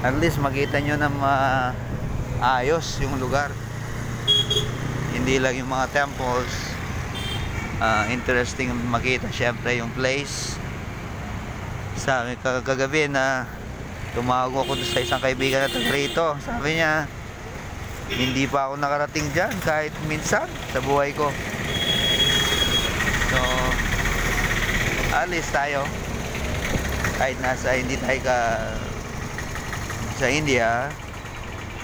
at least makita nyo na maayos yung lugar. Hindi lang yung mga temples. Uh, interesting makita syempre yung place. Sa amin kagabi na tumawag ako sa isang kaibigan na taga rito. Sabi niya hindi pa ako nakarating dyan kahit minsan sa buhay ko. So alis tayo kahit nasa hindi tayo ka sa India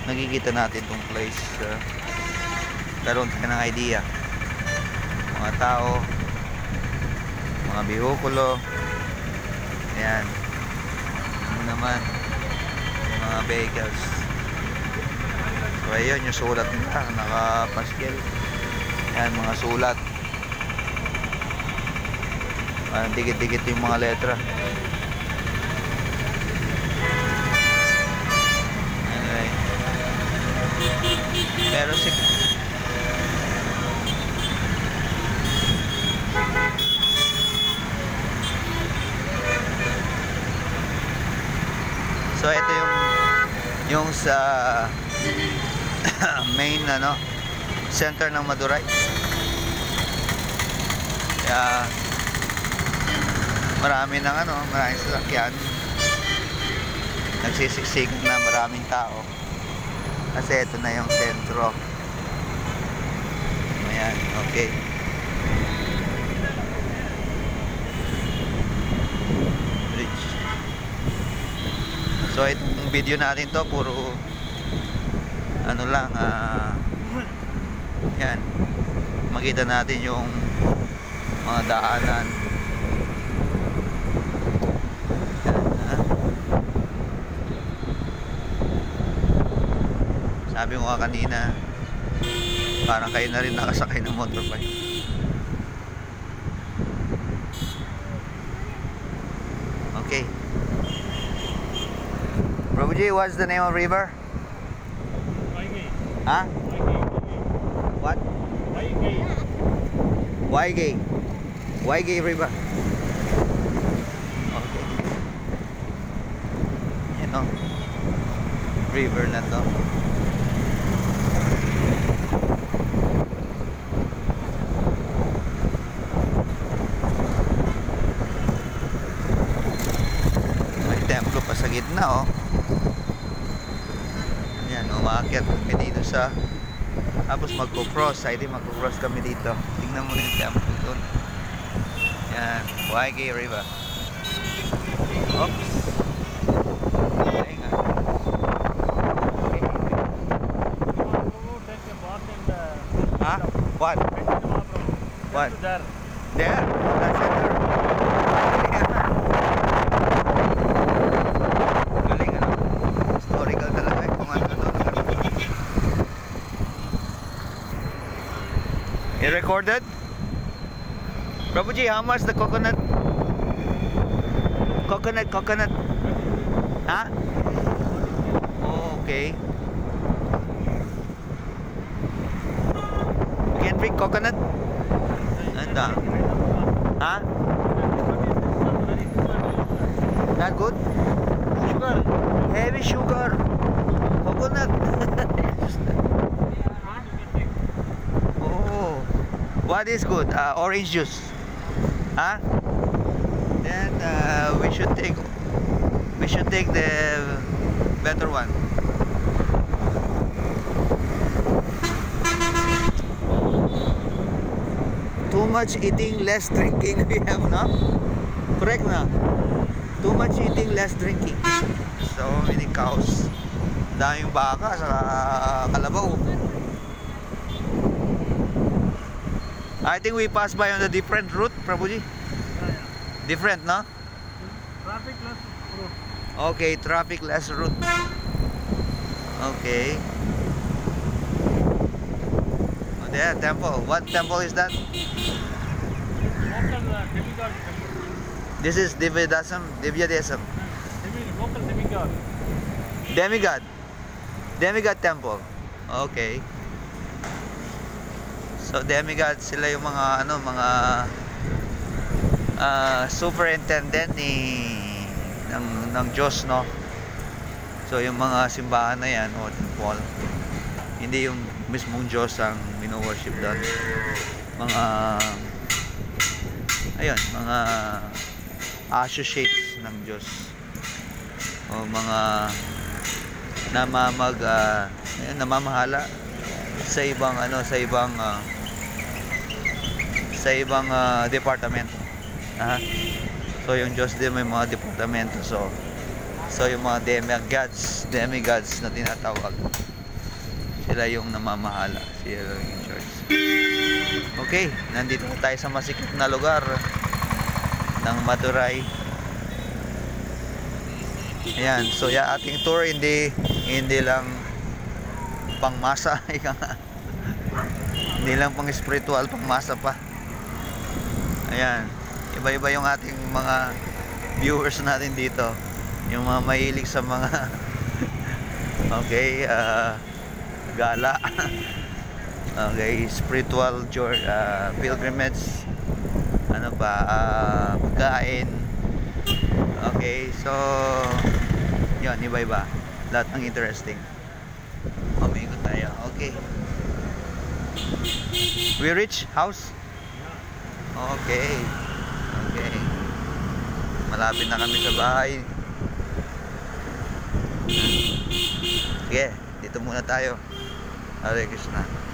nakikita natin tong place uh, karoon tayo ng idea. Mga tao mga bihukulo ayan. Ano naman? Mga vehicles. So ayun yung sulat nila nakapaskil. Ayan mga sulat. Uh, dikit-dikit yung mga letra pero si So ito yung yung sa main ano center ng Madurai. Kaya marami ng ano, maraming sasakyan. Nagsisiksik na maraming tao. Kasi ito na yung sentro. Ayan, okay. Bridge. So itong video natin to puro ano lang ah yan makita natin yung mga daanan sabi ko nga kanina parang kayo na rin nakasakay ng motorbike okay Prabhuji, what's the name of river? Huh? What? Waigay. Waigay River. Okay. Yan o. River na to. May templo gitna oh. Yan, umakyat kami dito sa tapos magko-cross, I think magko-cross kami dito. Tingnan mo na yung temple doon. Yan, Waigay River. Oops. Ay? What? What? There. There. You recorded? Prabhuji, how much the coconut? Coconut, coconut. Huh? Oh, okay. You can drink coconut? Anda. Huh? Not good? Sugar. Heavy sugar. Coconut. What is good? Uh, orange juice. Huh? Then uh, we should take we should take the better one. Too much eating, less drinking we have, no? Correct na? Too much eating, less drinking. So many cows. Daming baka sa kalabaw. I think we passed by on a different route, Prabhuji. Different, no? Traffic less road. Okay, traffic less route. Okay. Oh, there, temple. What temple is that? Local uh, demigod temple. This is Divyadasam, Divyadesam. Demi, local demigod. Demigod. Demigod temple. Okay. So demigod sila yung mga ano, mga ah, superintendent ni ng ng Diyos, no? So yung mga simbahan na yan o temple, hindi yung mismong Diyos ang mino-worship doon. Mga ayun, mga associates ng Diyos o mga namamag ayun, namamahala sa ibang ano sa ibang ah, sa ibang ah, department. Aha. So yung Diyos din may mga departamento. So so yung mga demigods, demigods na tinatawag. Sila yung namamahala. Sila yung church. Okay, nandito na tayo sa masikip na lugar ng Madurai. Ayan, so yung ating tour hindi hindi lang pangmasa, ika nga. hindi lang pang spiritual, pangmasa pa. Ayan, iba-iba yung ating mga viewers natin dito. Yung mga mahilig sa mga okay, ah, gala. okay, spiritual jour- ah, pilgrimage. Ano ba, pagkain. Okay, so yun, iba-iba. Lahat ng interesting. Umiikot tayo. Okay. We reach house? Okay. Okay. Malapit na kami sa bahay. Sige, dito muna tayo. Hare Krishna.